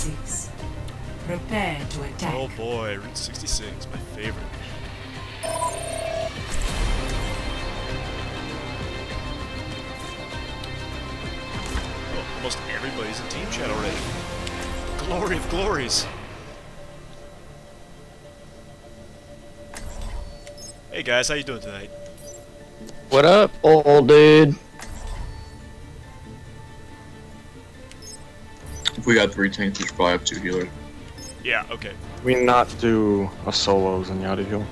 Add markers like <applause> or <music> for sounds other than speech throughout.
66. Prepare to attack. Oh boy, Route 66, my favorite. Oh, almost everybody's in team chat already. Glory of glories. Hey guys, how you doing tonight? What up, old dude? We got three tanks, we should probably have two healers. Yeah, okay. We not do a solo Zenyatta heal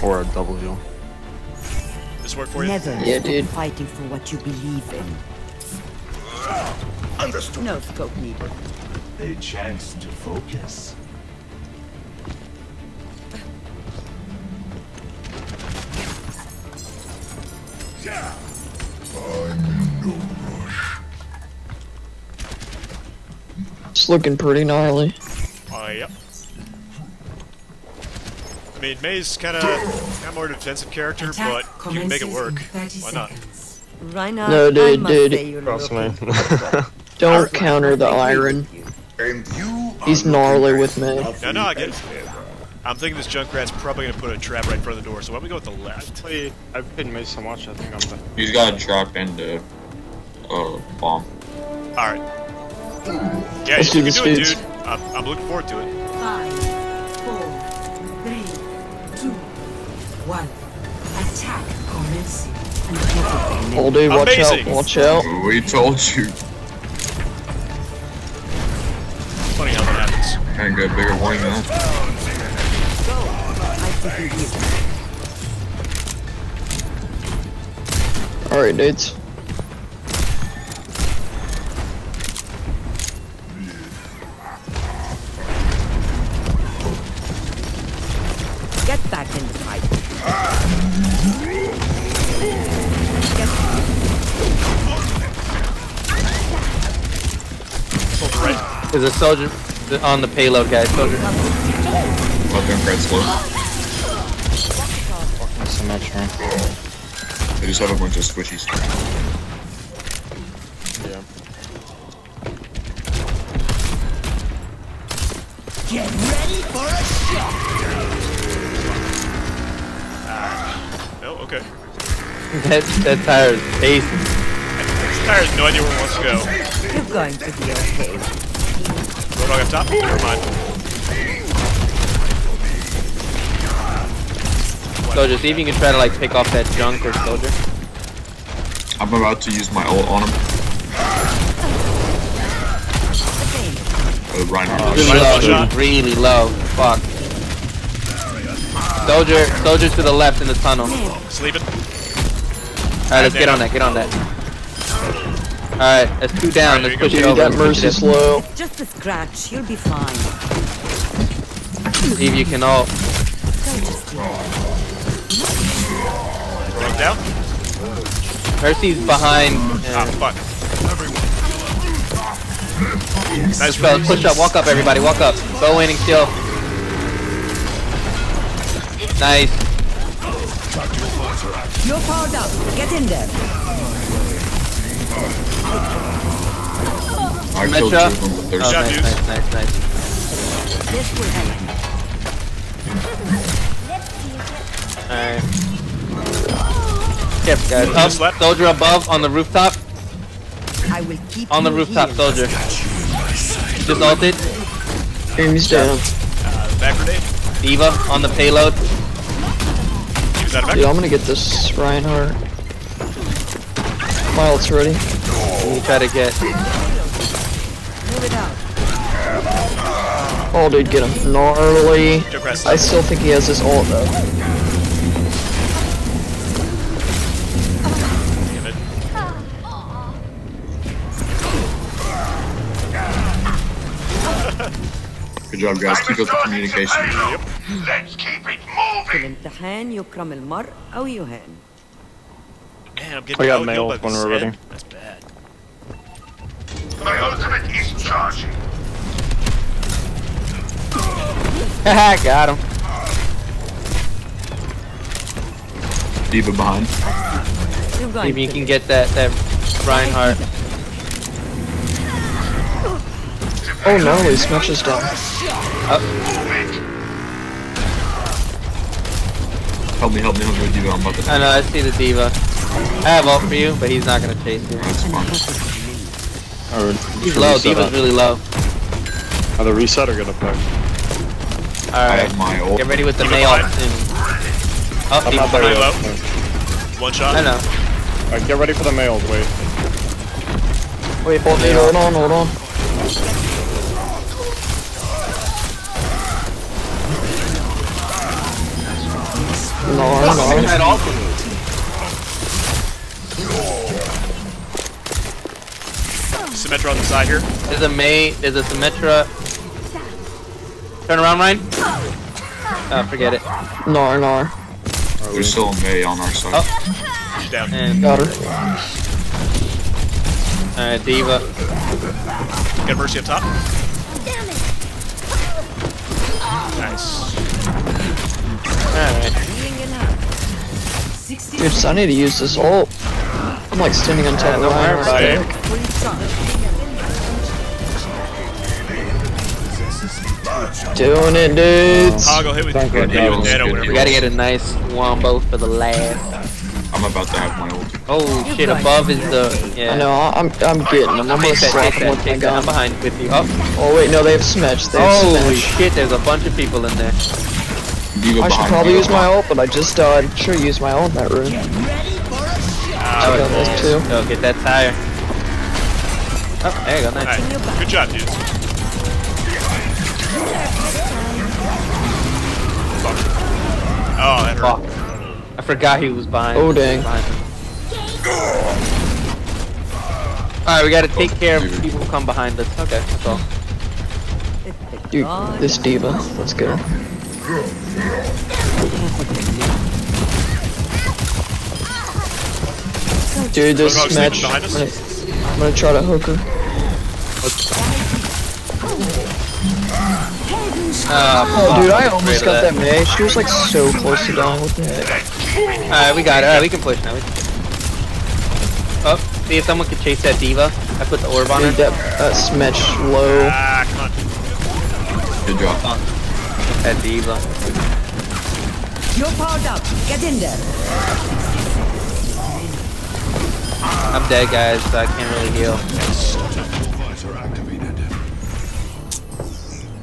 or a double heal. This work for you? Never Yeah, stop dude. fighting for what you believe in. Understood. No scope needed. A chance to focus. It's looking pretty gnarly. Oh, yep. I mean, Mei's kind of kind of more defensive character, Attack but you can make it work. Why not? seconds. Reinhardt, No, I dude, must dude. say me. <laughs> <laughs> Don't counter the iron. And you He's gnarly with me. No, no, I get it. I'm thinking this Junkrat's probably gonna put a trap right in front of the door, so why don't we go with the left? I've been made so much, I think I'm done. He's got a trap and a uh, bomb. Alright. Yeah, Let's you can this, do it, dude. I'm, I'm looking forward to it. Five, four, three, two, one. Attack commencing. Old dude, watch Amazing. out, watch out. We told you. Funny how that happens. Can't get a bigger warning than that. I think you Alright, dudes. There's a soldier on the payload, guys. Soldier. Let them cred slow. Symmetra. They just have a bunch of squishies. Yeah. Get ready for a shock! Uh, oh, okay. <laughs> That that tire is pacing. This tire has no idea where it wants to go. You're going to be okay. Roadhog up top? Never mind. Soldier, see if you can try to like pick off that junk or soldier. I'm about to use my ult on him. Uh, Reinhardt. Really low, really low. Fuck. Soldier, soldier to the left in the tunnel. Sleeping. Alright, let's get on that, get on that. Alright, that's two down, let's push it over. that let's push mercy's it low. Just a scratch. You'll be fine. See if you can all. Roadhog down. Mercy's behind. Ah, fuck. Nice fellas, push up, walk up everybody, walk up. Go in and kill. Nice. You're powered up. Get in there. I killed two of them, but there's Oh, job, nice, dudes. nice, nice, nice. This will help. Alright. Careful guys. Up, left. soldier above on the rooftop. I will keep On the rooftop, healed. soldier. Just ulted. He's down. Uh, back grenade. D.Va on the payload. Use. Dude, I'm gonna get this Reinhardt. My ult's ready. And you try to get. Move it out. Oh, dude, get him. Gnarly. Junkrat's I still think he has his ult, though. Damn it. Good job, guys. Keep up the communication. Let's keep it في moving. الامتحان يكرم المرء أو يهان. Man, I'm getting I got outhealed mail by when the we're ready. Zen. My ultimate is charging. Haha, got him. D.Va behind. You're going if you can get that that Reinhardt. Oh no, he smashes down. Oh. Help me, help me, help me with you. I'm about to. I know, I see the D.Va. I have ult for you, but he's not gonna chase you. That's fine. Or He's low, reset D.Va's really low. Either reset or get a pick. Alright, have my ult. get ready with the D.Va Mei behind. soon. Oh, I'm D.Va not there Pretty behind. low. One shot. I know. Alright, get ready for the males, wait. Wait, hold, wait, hold on, hold on. No, no. Symmetra on the side here. There's a Mei, there's a Symmetra. Turn around, Ryan. Oh, oh forget it. Nar, nar. There's still a Mei on our side. Oh. She's down. And, Got her. alright, D.Va. Get Mercy up top. Nice. Alright. Dude, so I need to use this ult. I'm like standing on top Yeah, of don't worry it. Ryan. Doing it, dudes. Toggle hit with Thank hit God. with Nano whenever We you gotta get a nice wombo for the last. I'm about to have my ult. Oh shit, above is the. Yeah. I know, I- I'm, I'm getting them. I'm gonna Chase that, slap chase them that, with my chase. I'm behind with you. Oh, Oh wait, no, they have smash. They have holy smash. shit, there's a bunch of people in there. D.Va I should behind, probably D.Va use my behind. ult, but I just died. Should use my ult in that room. I got this too. Go get that tire. Oh, there you go, nice. Alright. Good job, dudes. Oh, that hurt. Fuck. I forgot he was buying. Oh, dang. Alright, we gotta take care of people who come behind us. Okay, that's all. Dude, this D.Va. Let's go. <laughs> Dude, this Bulldog's match. I'm gonna, I'm gonna try to hook her. Uh, Oh, dude, I almost got of that Mei. She was like so close to dying. What the heck? Alright, we got it. Alright, we can push now. We can push. Oh, see if someone could chase that D.Va. I put the orb on her. Dude, that, that smash low. Ah, come on. Good job. That D.Va. You're powered up. Get in there. I'm dead, guys, so I can't really heal.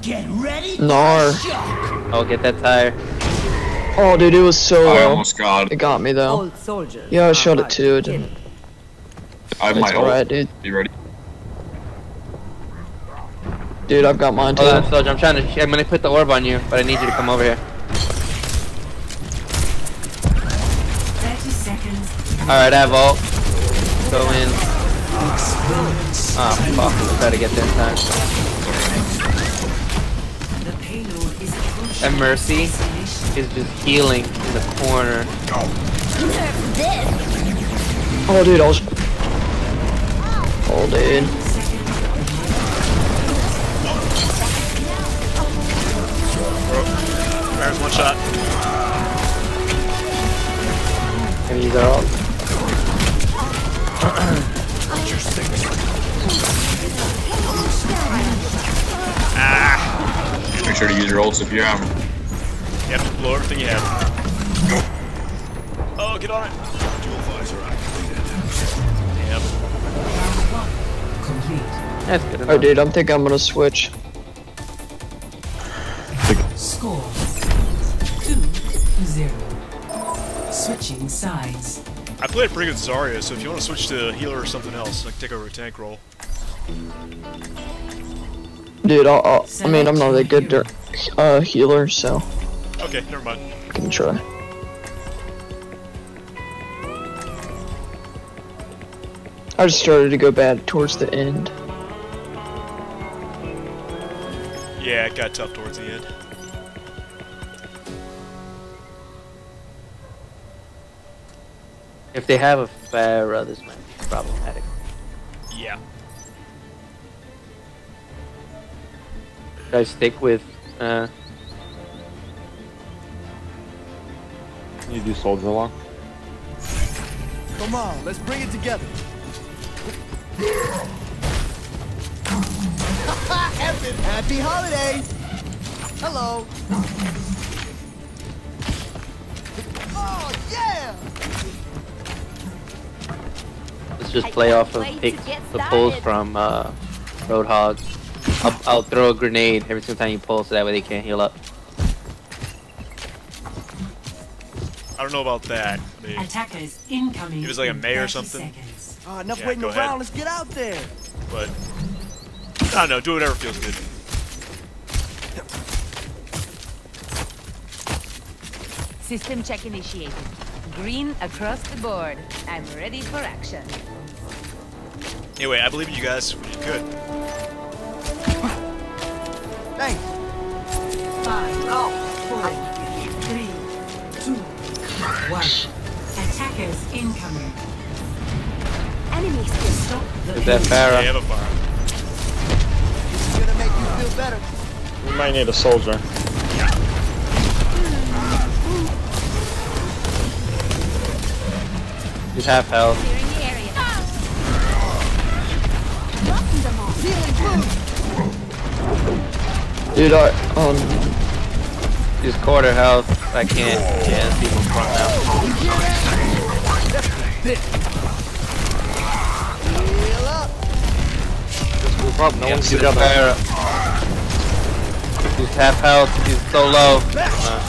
Get ready. Nar. Oh, get that tire. Oh, dude, it was so I low. almost got. It got me though. Old soldiers. Yeah, I are shot it too. It didn't. I have It's my alright, dude. You ready? Dude, I've got mine too. Hold on, soldier. I'm trying to. I'm gonna put the orb on you, but I need you to come over here. 30 seconds. Alright, I have ult. Go in. Ah, fuck. We'll try to get there in time. The payload is approaching. And Mercy is just healing in the corner. Oh, dude, I was. Oh, dude. There's one shot. And he's ult. Sure to use your ults if you have them. You have to blow everything you have. Oh, get on it. Damn. Complete. That's good oh, enough. Oh, dude, I'm thinking I'm gonna switch. Score. 2 0. Switching sides. I played pretty good Zarya, so if you want to switch to healer or something else, like take over a tank role. Dude, I'll, I'll, I mean, I'm not a good uh, healer, so Okay, never mind. I can try. I just started to go bad towards the end. Yeah, it got tough towards the end. If they have a Pharah, this might be problematic. Yeah. Should I stick with, uh, You do soldier lock. Come on, let's bring it together. <laughs> Happy holidays! Hello! Oh, yeah! Let's just play off of pick the pulls from uh, Roadhog. I'll, I'll throw a grenade every single time you pull so that way they can't heal up. I don't know about that. They, Attackers incoming. It was like a Mei or something. seconds. Oh, enough Yeah, waiting go around. ahead. Let's get out there. but I don't know. Do whatever feels good. System check initiated. Green across the board. I'm ready for action. Anyway, I believe in you guys. We did good. Thanks. Five, oh, four, three, two, one. Attackers incoming. Enemies Stop the Is that pace. They Pharah? have a fire. It's gonna make you feel better. We might need a soldier. He's half health. Dude, I, um, He's quarter health. I can't. Yeah, it's people front now. Up. Just group up. No Yeah, one's he's together. Pharah. He's half health. He's so low. Uh.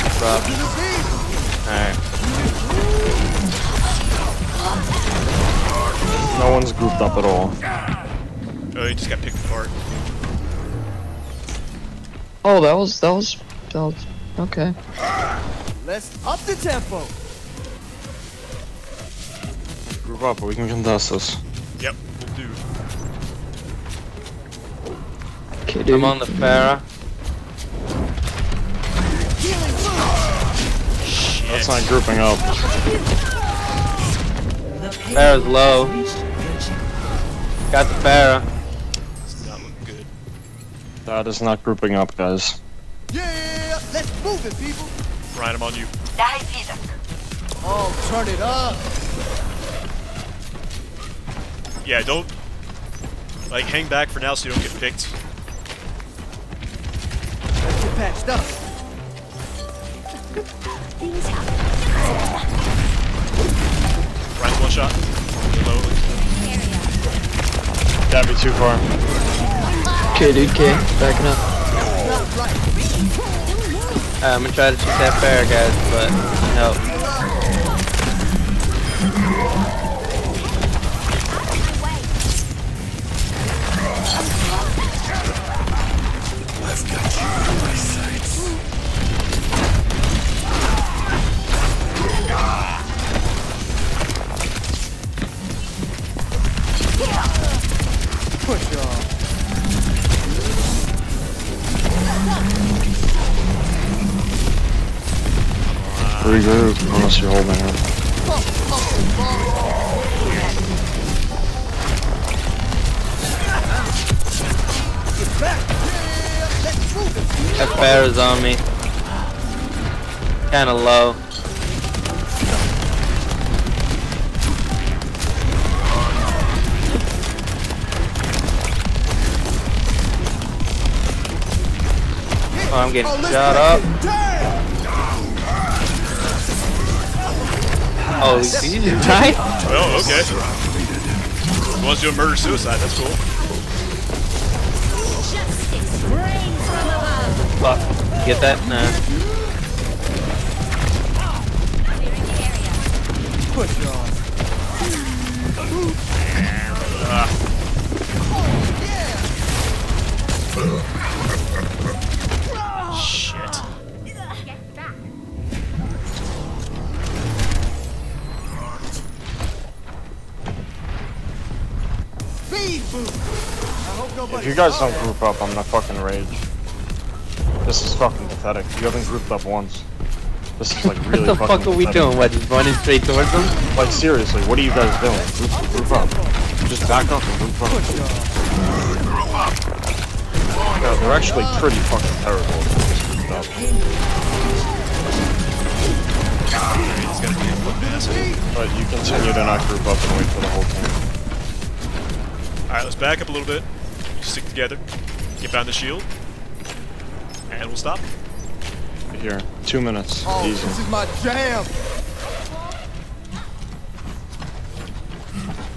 Alright. No one's grouped up at all. Oh, he just got picked apart. Oh, that was, that was, that was, okay. Let's up the tempo. Group up, we can contest this. Yep, we'll do. Okay, dude. I'm on the Pharah. That's not grouping up. The Pharah's low. has reached the checkpoint. Got the Pharah. Does not look good. That is not grouping up, guys. Yeah, let's move it, people. Ryan, I'm on you. Oh, turn it up. Yeah, don't like hang back for now so you don't get picked. Let's get patched up. Things happen. Ryan's one shot. Low. That'd be too far. Okay, dude, okay, backing up. Not right. Uh, I'm gonna try to shoot that Pharah, guys, but help. Push Regroup, unless you're holding it. That Pharah's on me. Kinda low. Oh, I'm getting shot up. it. Damn. Oh, you just died? Oh, okay. Wants to do a murder suicide. That's cool. Justice rains from above. Fuck. Get that? Nah. Clearing the area. If you guys don't group up, I'm gonna fucking rage. This is fucking pathetic. You haven't grouped up once. This is like really What <laughs> the fucking fuck are we pathetic. doing? What, just running straight towards them? Like seriously, what are you guys doing? Group, group up. Just back up and group up. They're actually pretty fucking terrible. Grouped up. He's gotta be a fucking asshole. But you continue to not group up and wait for the whole team. Alright, let's back up a little bit. Stick together. Get behind the shield. And we'll stop. Here, two minutes. Oh, Easy. this is my jam.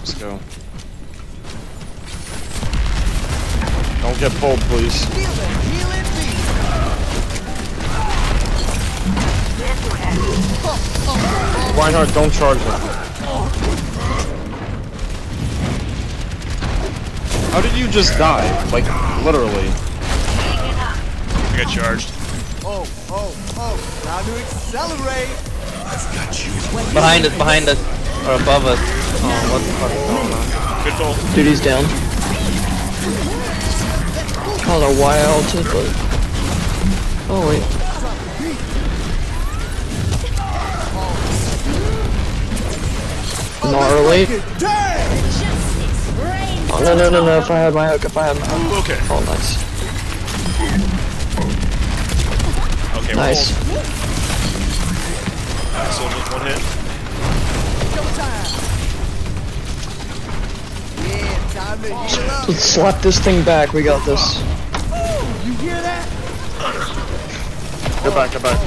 Let's go. Don't get pulled, please. Heal it, heal it, beat. Reinhardt, don't charge him. Oh. How did you just die? Like, literally. I got charged. Oh, oh, oh. Time to accelerate. Got you. Behind us, behind us. Or above us. Oh, what the fuck is going on? Good pull. Dude, he's down. I don't know why I ulted, but... Oh, wait. Gnarly. Oh, no, no, no, no, if I had my hook, if I had my hook. Okay. Oh, nice. Okay, Nice. we're hold. So just one hit. Yeah, time to heal up. Let's slap this thing back, we got this. You hear that? Get back, get back. Oh,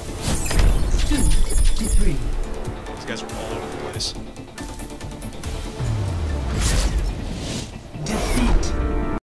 These guys are all over the place.